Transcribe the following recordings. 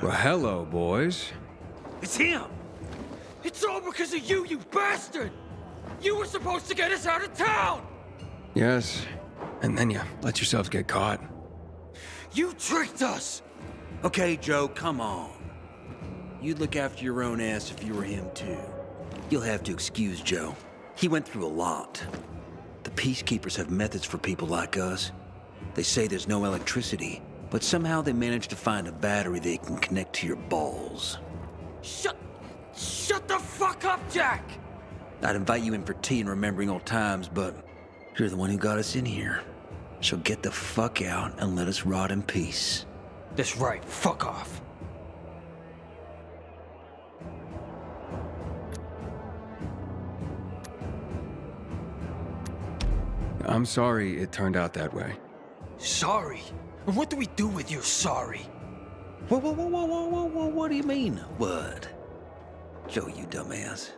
Aiden. Well, hello, boys. It's him! It's all because of you, you bastard! You were supposed to get us out of town! Yes. And then you let yourselves get caught. You tricked us! Okay, Joe, come on. You'd look after your own ass if you were him, too. You'll have to excuse Joe. He went through a lot. The Peacekeepers have methods for people like us. They say there's no electricity, but somehow they managed to find a battery they can connect to your balls. Shut... Shut the fuck up, Jack! I'd invite you in for tea and remembering old times, but you're the one who got us in here. So get the fuck out and let us rot in peace. That's right, fuck off. I'm sorry it turned out that way. Sorry? And what do we do with your sorry? Whoa, whoa, whoa, whoa, whoa, whoa, whoa, what do you mean? What? Joe, you dumbass.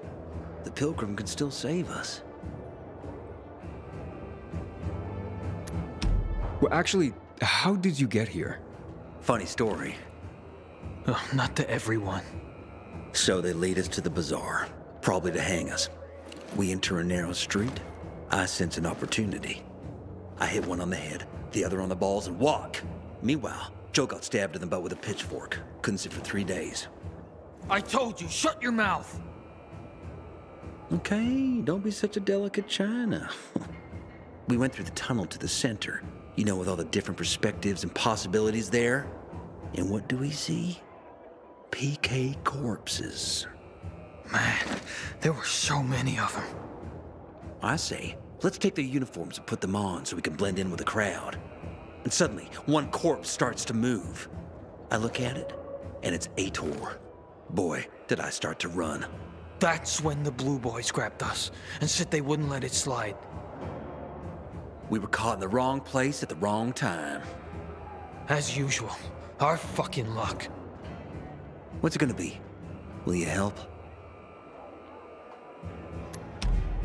The Pilgrim can still save us. Well, actually, how did you get here? Funny story. Ugh, not to everyone. So they lead us to the bazaar, probably to hang us. We enter a narrow street. I sense an opportunity. I hit one on the head, the other on the balls, and walk. Meanwhile, Joe got stabbed in the butt with a pitchfork. Couldn't sit for three days. I told you, shut your mouth! Okay, don't be such a delicate china. we went through the tunnel to the center, you know, with all the different perspectives and possibilities there. And what do we see? PK corpses. Man, there were so many of them. I say, let's take their uniforms and put them on so we can blend in with the crowd. And suddenly, one corpse starts to move. I look at it, and it's Ator. Boy, did I start to run. That's when the Blue Boys grabbed us and said they wouldn't let it slide. We were caught in the wrong place at the wrong time. As usual, our fucking luck. What's it gonna be? Will you help?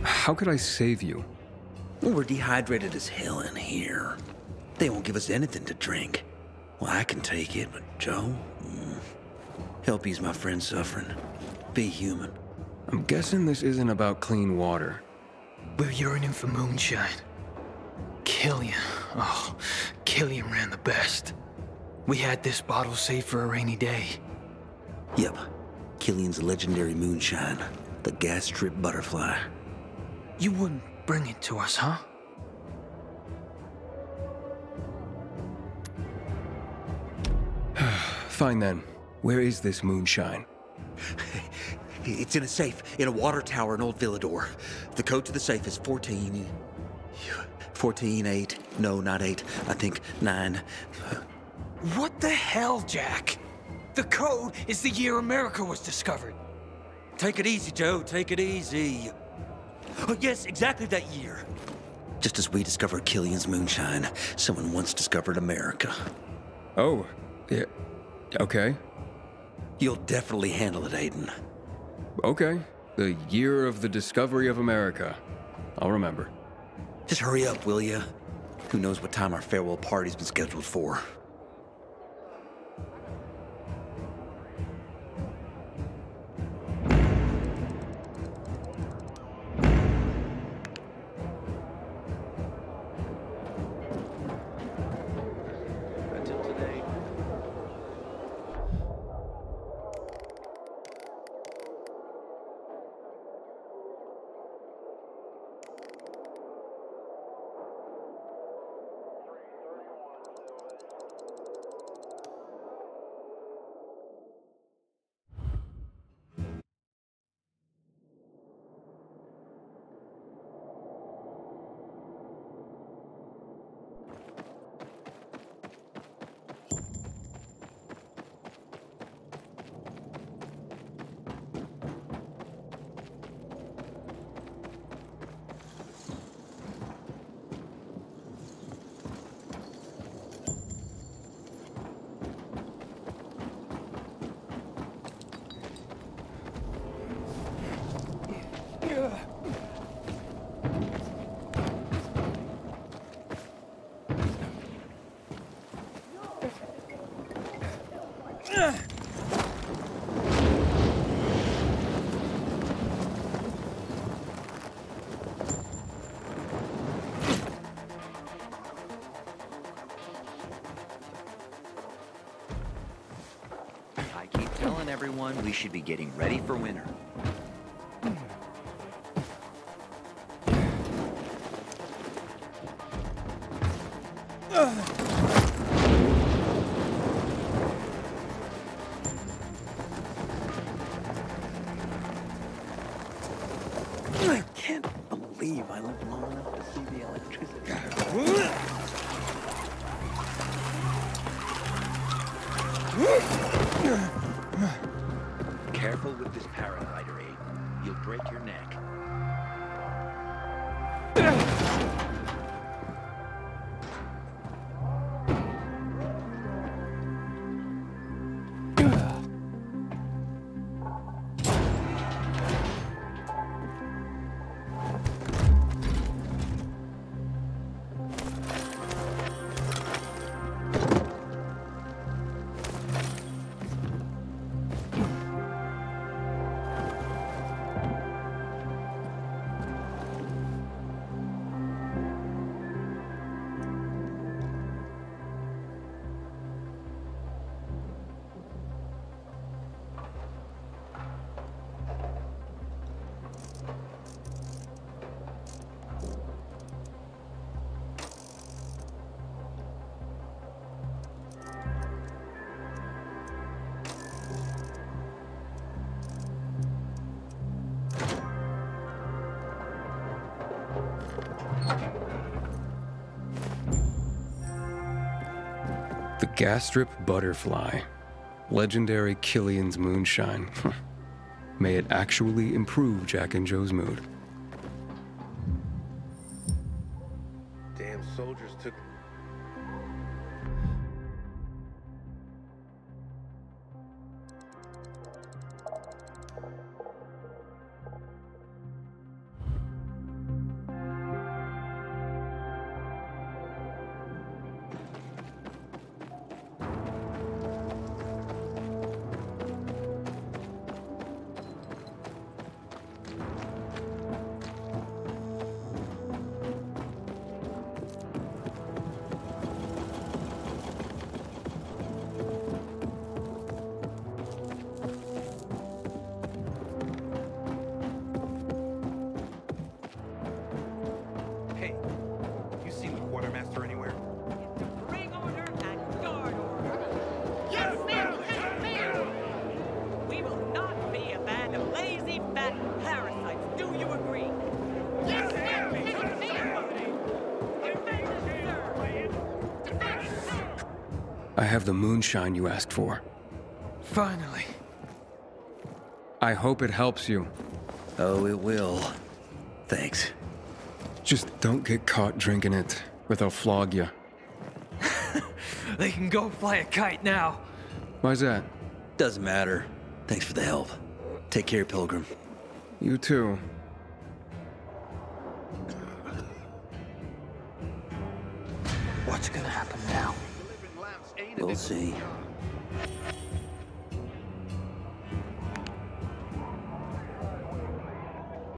How could I save you? We're dehydrated as hell in here. They won't give us anything to drink. Well, I can take it, but Joe? Mm. Help ease my friend's suffering. Be human. I'm guessing this isn't about clean water. We're yearning for moonshine. Killian. Oh, Killian ran the best. We had this bottle saved for a rainy day. Yep. Killian's legendary moonshine. The gas trip butterfly. You wouldn't bring it to us, huh? Fine then. Where is this moonshine? It's in a safe, in a water tower in Old Villedor. The code to the safe is 14... 14, 8. No, not 8. I think 9. What the hell, Jack? The code is the year America was discovered. Take it easy, Joe. Take it easy. Oh, yes, exactly that year. Just as we discovered Killian's moonshine, someone once discovered America. Oh, yeah. Okay. You'll definitely handle it, Aiden. Okay. The year of the discovery of America. I'll remember. Just hurry up, will you? Who knows what time our farewell party's been scheduled for? Keep telling everyone we should be getting ready for winter. I can't believe I lived long enough to see the electricity. break your neck. The Gastrip Butterfly. Legendary Killian's Moonshine. May it actually improve Jack and Joe's mood. Damn soldiers took. I have the moonshine you asked for. Finally. I hope it helps you. Oh, it will. Thanks. Just don't get caught drinking it, or they'll flog you. They can go fly a kite now. Why's that? Doesn't matter. Thanks for the help. Take care, Pilgrim. You too. What's gonna happen now? We'll see.